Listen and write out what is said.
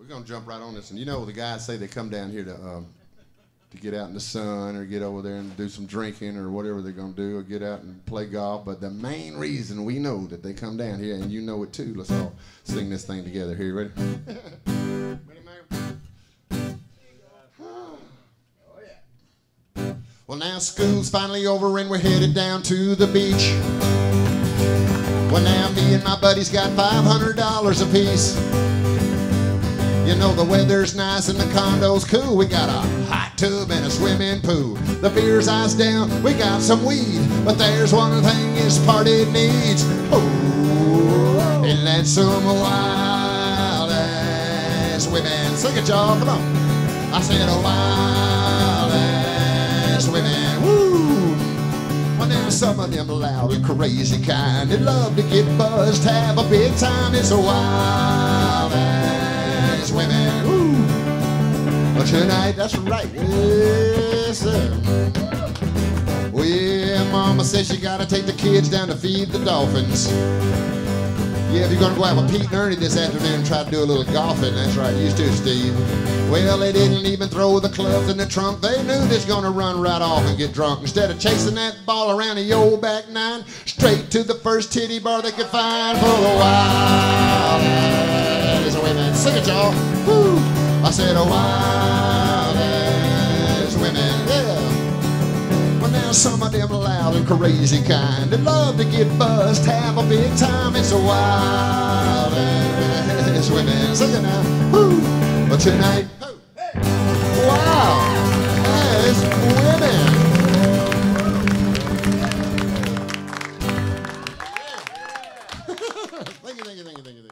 We're gonna jump right on this, and you know the guys say they come down here to um, to get out in the sun or get over there and do some drinking or whatever they're gonna do or get out and play golf. But the main reason we know that they come down here, and you know it too. Let's all sing this thing together. Here, you ready? ready. Well, now school's finally over and we're headed down to the beach. Well, now me and my buddies got $500 apiece. You know the weather's nice and the condo's cool. We got a hot tub and a swimming pool. The beer's iced down, we got some weed. But there's one thing this party needs. Oh, and that's some wild ass women. Sing it, y'all, come on. I said a wild ass women. Woo! Well, some of them loud and crazy kind. They love to get buzzed, have a big time. It's a wild Woo! But tonight, that's right. Yes, sir. Well, yeah, Mama says she gotta take the kids down to feed the dolphins. Yeah, if you're gonna go out with Pete and Ernie this afternoon and try to do a little golfing, that's right, used to, Steve. Well, they didn't even throw the clubs in the trunk. They knew they was gonna run right off and get drunk. Instead of chasing that ball around the old back nine, straight to the first titty bar they could find for a while it, y'all. Woo! I said, oh, wild as women, yeah. Well, now some of them loud and crazy kind. They love to get buzzed, have a big time. It's a wild as women. Sing it now. Woo! But tonight, wow, as women. thank you, thank you, thank you, thank you.